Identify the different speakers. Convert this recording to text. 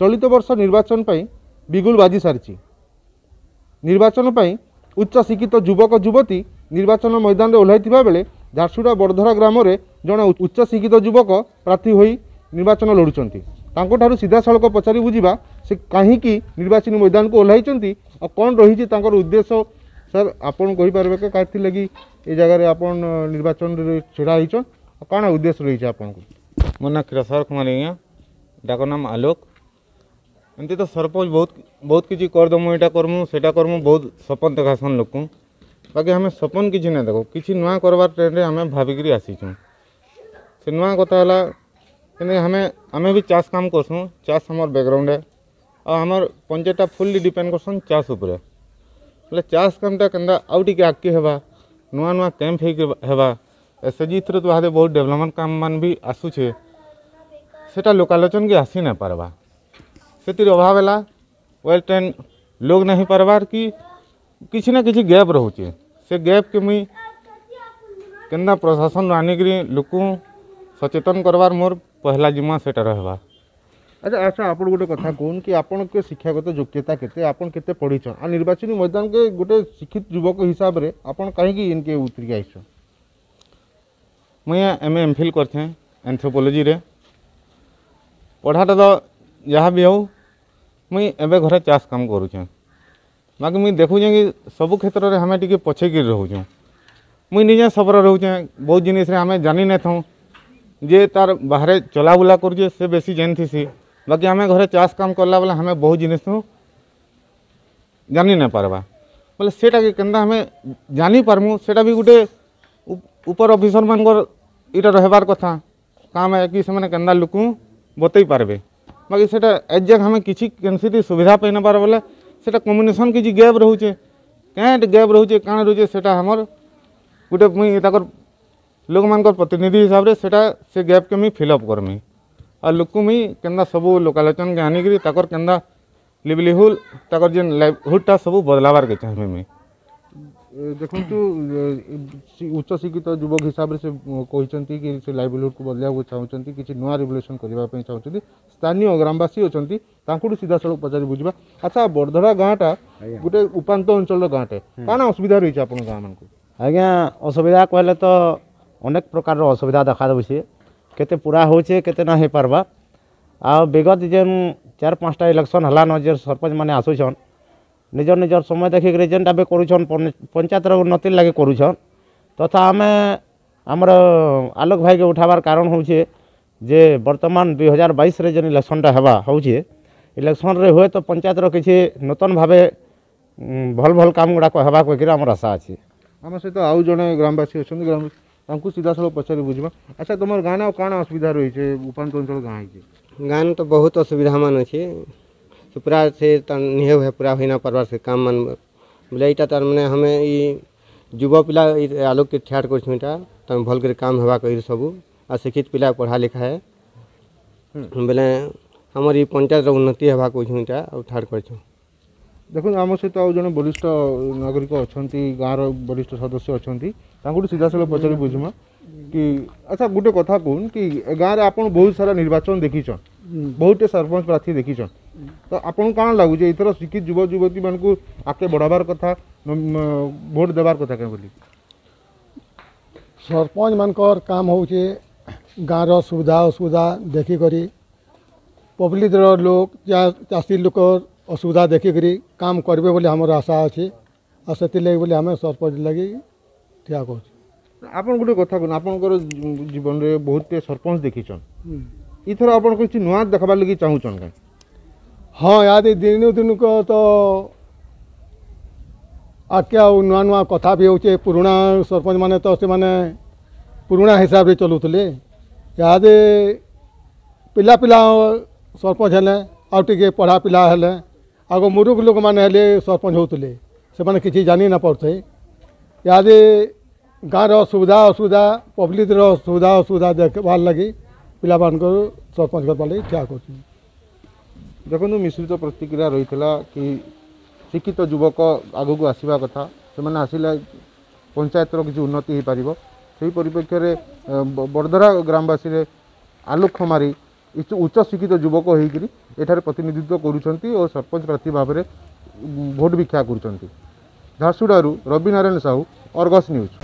Speaker 1: ଚଳିତ ବର୍ଷ ନିର୍ବାଚନ ପାଇଁ ବିଗୁଲ ବାଜି ସାରିଛି ନିର୍ବାଚନ ପାଇଁ ଉଚ୍ଚଶିକ୍ଷିତ ଯୁବକ ଯୁବତୀ ନିର୍ବାଚନ ମୈଦାନରେ ଓହ୍ଲାଇଥିବା ବେଳେ ଝାରସୁଡ଼ା ବଡ଼ଧରା ଗ୍ରାମରେ ଜଣେ ଉଚ୍ଚଶିକ୍ଷିତ ଯୁବକ ପ୍ରାର୍ଥୀ ହୋଇ ନିର୍ବାଚନ ଲଢ଼ୁଛନ୍ତି ତାଙ୍କଠାରୁ ସିଧାସଳଖ ପଚାରି ବୁଝିବା ସେ କାହିଁକି ନିର୍ବାଚନୀ ମୈଦାନକୁ ଓହ୍ଲାଇଛନ୍ତି ଆଉ କ'ଣ ରହିଛି ତାଙ୍କର ଉଦ୍ଦେଶ୍ୟ ସାର୍ ଆପଣ କହିପାରିବେ କି କାଥିଲାଗି ଏ ଜାଗାରେ ଆପଣ ନିର୍ବାଚନରେ ଛିଡ଼ା ହେଇଛନ୍ ଆଉ କାଣା ଉଦ୍ଦେଶ୍ୟ ରହିଛି ଆପଣଙ୍କୁ
Speaker 2: ମୋ ନାଁ କିରସର କୁମାର ଆଜ୍ଞା ଡାକ ନାମ ଆଲୋକ एमती तो सरपंच बहुत बहुत किसी करदेमु यहाँ करमु से करमु बहुत सपन देखासन लोक बाकी हमें सपन किसी ना देख किसी नुआ करवार ट्रेन में आम भाविक आसीचु से नुआ कथा है हमें आम भी चाष कम करसुँ चाष आम बैकग्राउंड है आम पंचायत फुल्ली डिपेड करसन चाष उपर बोले चाष कमटा के आगे आगे नुआ नुआ कैंप होगा एस एच जी थ्रु तो बहुत डेवलपमेंट कम मान भी आसुचे से लोकालोचन के आसी ना पार्बा से अभाव है वेल ट्रेन लोग नहीं पार्बार कि किसी ना कि गैप रोचे से गैप के मुई के प्रशासन आनिकी लोक सचेतन करवार मोर पहला जिम्मा से रहा
Speaker 1: अच्छा अच्छा आप गोटे कथ कहन कि आप शिक्षागत योग्यता के आपत पढ़ी आ निर्वाचन मैदान के गोटे शिक्षित युवक हिसाब से आप कहीं इनके उतरिक आईस
Speaker 2: मुई एम एम फिल करें एंथ्रोपोलोजी पढ़ाटा तो जहाँ भी हूँ मुई एवं घरे चाष कम कर बाकी मुझे देखुचे कि सब क्षेत्र में आम टे पछेक रोचे मुई निजे सबर रोचे बहुत जिनस जानी नहीं थूँ जे तार बाहर चलाबुला कर बेस सी बाकी आम घर चाष कम कला बोले हमें बहुत जिनस जानी नहीं पार्बा बोले सेटा के हमें जानी पार्मू से गोटे ऊपर अफिसर मान ये रहा कथा कि लुकू बतई पार्बे ବାକି ସେଟା ଏକ୍ଜାକ୍ଟ ଆମେ କିଛି କେନ୍ସିଟି ସୁବିଧା ପାଇ ନେବାର ବେଲେ ସେଟା କମ୍ୟୁନିକେସନ୍ କିଛି ଗ୍ୟାପ୍ ରହୁଛେ କେଁ ଗ୍ୟାପ୍ ରହୁଛେ କାଣା ରହୁଛେ ସେଟା ଆମର ଗୋଟେ ମୁଇଁ ତାଙ୍କର ଲୋକମାନଙ୍କର ପ୍ରତିନିଧି ହିସାବରେ ସେଟା ସେ ଗ୍ୟାପ୍କେ ମୁଇଁ ଫିଲ୍ଅପ୍ କର୍ମି ଆଉ ଲୋକକୁ ମୁଇଁ କେନ୍ତା ସବୁ ଲୋକାଲୋଚନକେ ଆନିକିରି ତାଙ୍କର କେନ୍ତା ଲିଭଲିହୁଡ଼ ତାଙ୍କର ଯେନ୍ ଲାଇଭହୁଡ଼ଟା ସବୁ ବଦଲାବାର୍କେ ଚାହିଁବି ମୁଇଁ
Speaker 1: देखु उच्च शिक्षित युवक हिसाब से कहते कि लाइवलीहुड को बदलवाक चाहते किसी नुआ रेवल्यूशन करने चाहते स्थानीय ग्रामवासी अच्छा सीधा सड़क पचार बुझा अच्छा बड़धरा गाँटा गोटे उपात अंचल गाँटे कौन असुविधा रही है आप गाँव
Speaker 3: आज्ञा असुविधा कह तो अनेक प्रकार असुविधा देखा दूसरे केते पूरा होते ना हो पार्बा आ विगत जेन चार पाँचटा इलेक्शन है नजर सरपंच मैंने आसुचन নিজ নিজর সময় দেখিকি যেটা বি করছেন পঞ্চায়েতর উন্নতির লাগে করুছন তথা আমি আমার আলোক ভাইকে উঠাবার কারণ হচ্ছে যে বর্তমান দুই হাজার বাইশে যে ইলেকশনটা হওয়া হচ্ছে ইলেকশনরে তো পঞ্চায়েতর কিছু নূতন ভাবে ভাল ভাল কাম গুড়া হওয়া কিন্তু আমার আশা আছে
Speaker 1: আমার সহ আউ জনে গ্রামবাসী অনেক গ্রাম ତାଙ୍କୁ ସିଧାସଳଖ ପଚାରି ବୁଝିବା ଆଚ୍ଛା ତୁମର ଗାଁରେ ଆଉ কান অসুবিধা রয়েছে ଉପାନ୍ତ ଅଞ୍ଚଳ ଗାଁ ହେଇଛେ
Speaker 4: তো ତ অসুবিধা ଅସୁବିଧାମାନ ଅଛି तो पूरा से निहे है पूरा होना परवार से काम मन बोले यहाँ तार मैंने हमें ये युवा पिला आलोक के ठाट करा तुम भल कर काम हवा कर सबू आ शिक्षित पिला पढ़ा लिखा है बोले আমার এই পঞ্চায়েতর উন্নতি হওয়া কইছুঁ এটা আর ঠাড় করছুঁ
Speaker 1: দেখুন আম সহিত আউ জন বরিষ্ঠ নাগরিক অনেক গাঁর বরিষ্ঠ সদস্য অনেক তাঁকু সিধাসল পচারি বুঝমা কি আচ্ছা গোটে কথা কুন কি গাঁরে আপনার বহু সারা নির্বাচন দেখিছন বহুটে সরপঞ্চ প্রার্থী দেখিছন तो आप कौन लगुच यथर शिक्षित युवक युवती मान को आगे बढ़ावार कथ भोट देवार कथा क्या बोली
Speaker 5: सरपंच मानक काम हो गाँव रुविधा असुविधा देखिक पब्लिक लोक चाषी लोक असुविधा देखिक काम करेंगे बोली आम आशा अच्छे से बोले आम सरपंच लगे ठिया कर
Speaker 1: आप गोटे कथ आप जीवन में बहुत सरपंच देखीछन ये आप नुआ देखार लगी चाहूँ क्या
Speaker 5: ହଁ ଇହାଦେ ଦିନୁ ଦିନୁକ ତ ଆଗ୍କେ ଆଉ ନୂଆ ନୂଆ କଥା ବି ହେଉଛେ ପୁରୁଣା ସରପଞ୍ଚମାନେ ତ ସେମାନେ ପୁରୁଣା ହିସାବରେ ଚଲୁଥିଲେ ଇହାଦେ ପିଲା ପିଲା ସରପଞ୍ଚ ହେଲେ ଆଉ ଟିକେ ପଢ଼ା ପିଲା ହେଲେ ଆଗ ମୁରୁଖ ଲୋକମାନେ ହେଲେ ସରପଞ୍ଚ ହେଉଥିଲେ ସେମାନେ କିଛି ଜାଣି ନାପାରୁଥାଏ ଇହାଦେ ଗାଁର ସୁବିଧା ଅସୁବିଧା ପବ୍ଲିକର ସୁବିଧା ଅସୁବିଧା ଦେଖବାର୍ ଲାଗି ପିଲାମାନଙ୍କର ସରପଞ୍ଚ କରବାର୍ ଲାଗି ଠିଆ କରୁଛନ୍ତି
Speaker 1: ଦେଖନ୍ତୁ ମିଶ୍ରିତ ପ୍ରତିକ୍ରିୟା ରହିଥିଲା କି ଶିକ୍ଷିତ ଯୁବକ ଆଗକୁ ଆସିବା କଥା ସେମାନେ ଆସିଲେ ପଞ୍ଚାୟତର କିଛି ଉନ୍ନତି ହୋଇପାରିବ ସେହି ପରିପ୍ରେକ୍ଷୀରେ ବଡ଼ଧରା ଗ୍ରାମବାସୀରେ ଆଲୋକ ମାରି ଉଚ୍ଚ ଶିକ୍ଷିତ ଯୁବକ ହୋଇକରି ଏଠାରେ ପ୍ରତିନିଧିତ୍ୱ କରୁଛନ୍ତି ଓ ସରପଞ୍ଚ ପ୍ରାର୍ଥୀ ଭାବରେ ଭୋଟ୍ ଭିକ୍ଷା କରୁଛନ୍ତି ଝାରସୁଡ଼ାରୁ ରବି ନାରାୟଣ ସାହୁ ଅର୍ଗସ ନ୍ୟୁଜ୍